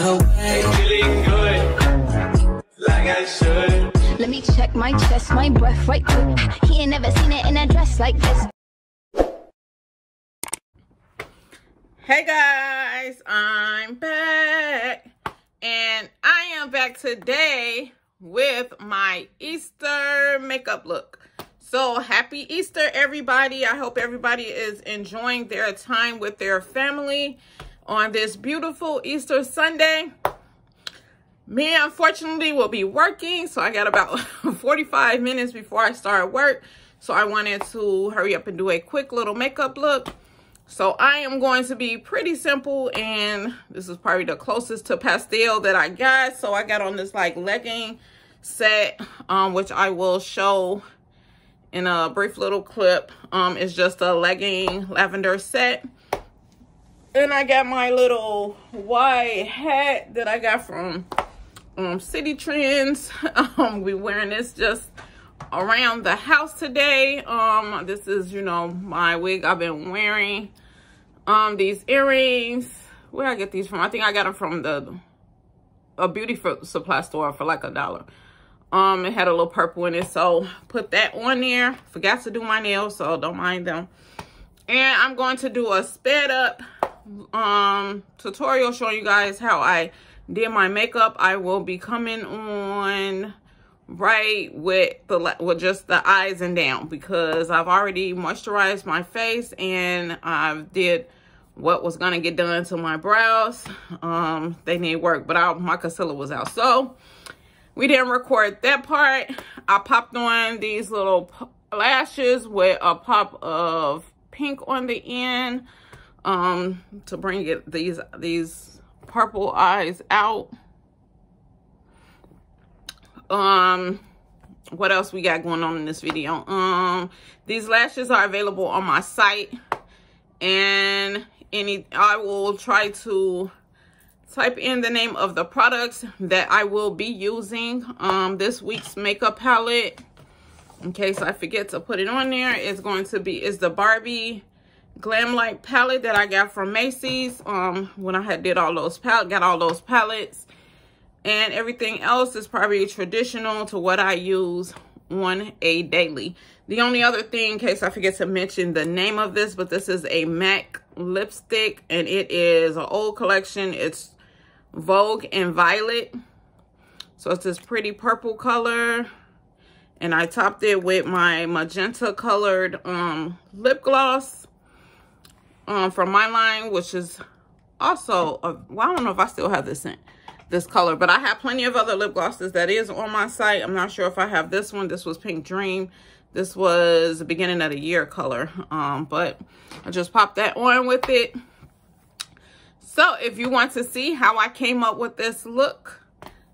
my way. Feeling good, like I should. Let me check my chest, my breath right quick. He ain't never seen it in a dress like this. Hey guys, I'm back. And I am back today with my Easter makeup look. So happy Easter, everybody. I hope everybody is enjoying their time with their family on this beautiful Easter Sunday. Me, unfortunately, will be working. So I got about 45 minutes before I start work. So I wanted to hurry up and do a quick little makeup look. So I am going to be pretty simple and this is probably the closest to pastel that I got. So I got on this like legging set, um, which I will show in a brief little clip. Um, it's just a legging lavender set. And I got my little white hat that I got from um, Citi Trends. Um, we wearing this just around the house today. Um, this is, you know, my wig I've been wearing. Um, these earrings. Where I get these from? I think I got them from the a beauty supply store for like a dollar. Um, it had a little purple in it, so put that on there. Forgot to do my nails, so don't mind them. And I'm going to do a sped up um tutorial showing you guys how I did my makeup. I will be coming on right with the with just the eyes and down because I've already moisturized my face and I did what was gonna get done to my brows. Um, they need work, but I, my concealer was out. So we didn't record that part. I popped on these little lashes with a pop of pink on the end um, to bring it these these purple eyes out. Um, what else we got going on in this video? Um, these lashes are available on my site, and any I will try to type in the name of the products that I will be using um this week's makeup palette in case I forget to put it on there it's going to be is the Barbie Glam Light palette that I got from Macy's um when I had did all those palette got all those palettes and everything else is probably traditional to what I use on a daily the only other thing in case I forget to mention the name of this but this is a MAC lipstick and it is an old collection it's Vogue and Violet. So it's this pretty purple color. And I topped it with my magenta colored um, lip gloss um, from my line, which is also, a, well, I don't know if I still have this in this color, but I have plenty of other lip glosses that is on my site. I'm not sure if I have this one. This was Pink Dream. This was the beginning of the year color, um, but I just popped that on with it. So if you want to see how I came up with this look,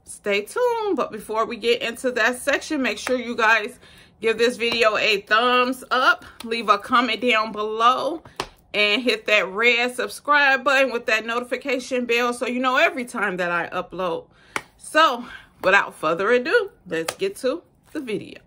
stay tuned. But before we get into that section, make sure you guys give this video a thumbs up. Leave a comment down below and hit that red subscribe button with that notification bell so you know every time that I upload. So without further ado, let's get to the video.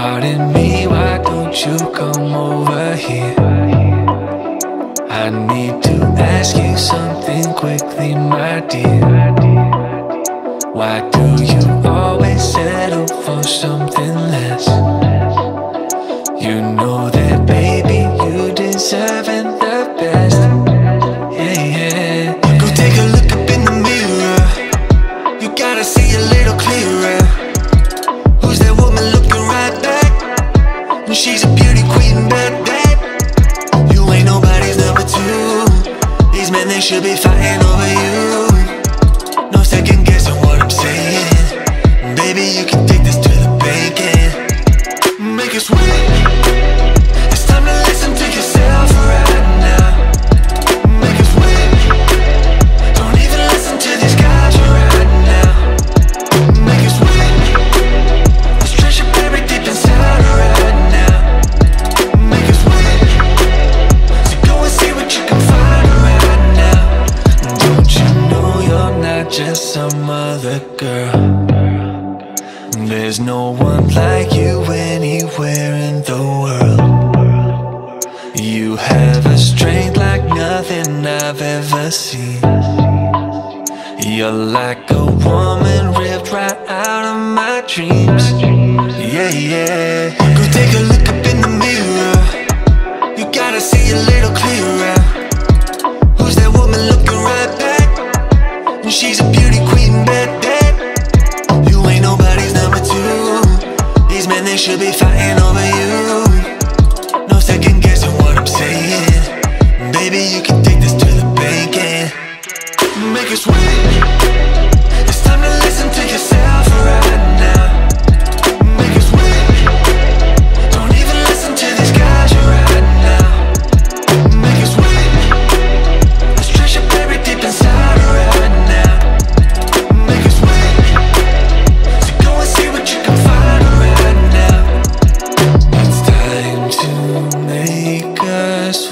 Pardon me, why don't you come over here? I need to ask you something quickly, my dear. Why do you always settle for something less? You know that. should be fighting over you. girl. There's no one like you anywhere in the world. You have a strength like nothing I've ever seen. You're like a woman ripped right out of my dreams. Yeah, yeah. be fine. last